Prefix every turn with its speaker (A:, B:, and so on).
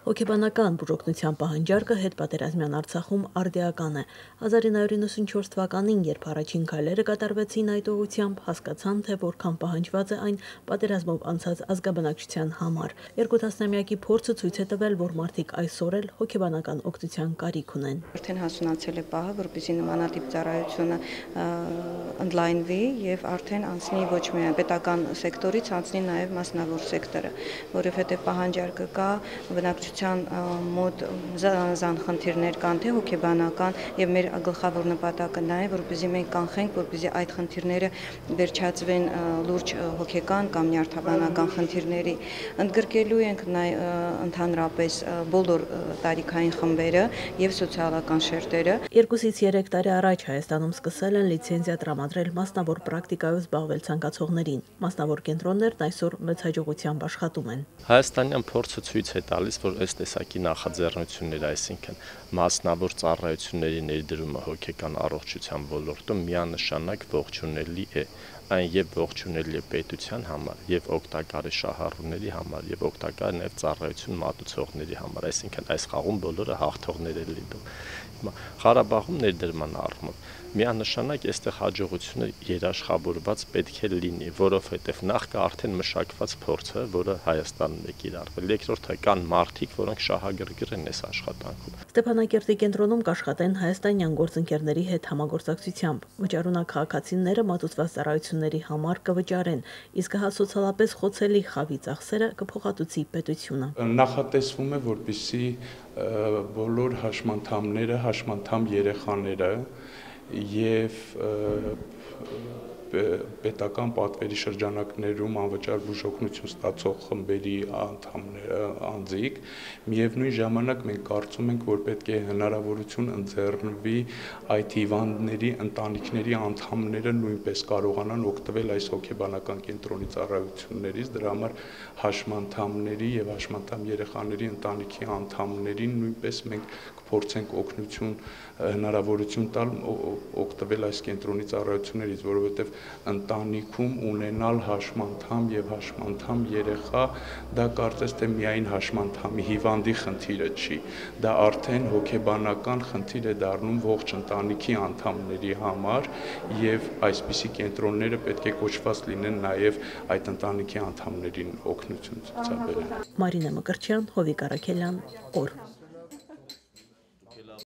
A: Հոգեբանական բուժօգնության պահանջարկը հետպատերազմյան Արցախում արդիական է։ 1994 թվականին, երբ առաջին քայլերը կատարվեցին այդ ուղությամբ, հասկացան, թե որքան պահանջված է այն պատերազմով անցած ազգաբնակչության համար։ Երկու տասնամյակի փորձը ցույց է տվել, որ մարդիկ այսօր էլ հոգեբանական օգնության կարիք ունեն։
B: Արդեն հասունացել է պահը, որպեսզի նմանատիպ ծառայությունը ընդլայնվի եւ արդեն անցնի ոչ միայն պետական սեկտորից, անցնի նաեւ մասնավոր սեկտորը, որովհետեւ պահանջարկը կա բնակչության բնակչության մոտ զանազան խնդիրներ կան, թե հոգեբանական եւ մեր գլխավոր նպատակը նա է, որպեսզի մենք կանխենք, որպեսզի այդ խնդիրները վերջացվեն լուրջ հոգեկան կամ նյարդաբանական խնդիրների։ Ընդգրկելու ենք նա ընդհանրապես բոլոր տարիքային խմբերը եւ սոցիալական շերտերը։
A: 2-ից 3 տարի առաջ Հայաստանում սկսել են լիցենզիա տրամադրել մասնավոր պրակտիկայով զբաղվել ցանկացողներին։ Մասնավոր կենտրոններն այսօր մեծ հաջողությամբ աշխատում են։
C: Հայաստանյան փորձը ցույց է տալիս, որ այս տեսակի նախաձեռնությունները, այսինքն մասնավոր ծառայությունների ներդրումը հոգեկան առողջության ոլորտում միանշանակ ողջունելի է այն եւ ողջունելի է պետության համար եւ օգտակար է շահառուների համար եւ օգտակար նաեւ ծառայություն մատուցողների համար այսինքն այս խաղում բոլորը հաղթողներ են լինում հիմա Ղարաբաղում ներդրման առումով միանշանակ այստեղ հաջողությունը երաշխավորված պետք է լինի, որովհետև նախ կա արդեն մշակված փորձը, որը Հայաստանն է կիրառվել։ Երկրորդը կան մարդիկ, որոնք շահագրգիռ են այս աշխատանքում։
A: Ստեփանակերտի կենտրոնում կաշխատեն հայաստանյան գործընկերների հետ համագործակցությամբ։ Վճարունակ քաղաքացիները մատուցված ծառայությունների համար կվճարեն, իսկ հա սոցիալապես խոցելի խավի ծախսերը կփոխհատուցի պետությունը։
D: Նախատեսվում է, որպիսի բոլոր հաշմանդամները, հաշմանդամ երեխաները եւ պետական պատվերի շրջանակներում անվճար բուժօգնություն ստացող խմբերի անդամները անձիկ միևնույն ժամանակ մենք կարծում ենք որ պետք է հնարավորություն ընձեռնվի այդ հիվանդների ընտանիքների անդամները նույնպես կարողանան օգտվել այս հոգեբանական կենտրոնի ծառայություններից դրա համար հաշմանդամների եւ հաշմանդամ երեխաների ընտանիքի անդամներին նույնպես մենք կփորձենք օգնություն հնարավորություն տալ օգտվել այս կենտրոնի ծառայություններից որովհետեւ ընտանիքում ունենալ հաշմանդամ եւ հաշմանդամ երեխա դա կարծես թե միայն հաշմանդամի հիվանդի խնդիրը չի դա արդեն հոգեբանական խնդիր է դառնում ողջ ընտանիքի անդամների համար եւ այսպիսի կենտրոնները պետք է կոչված լինեն նաեւ այդ ընտանիքի անդամներին օգնություն ցուցաբերեն
A: Մարինա Մկրչյան, Հովիկ Արաքելյան, օր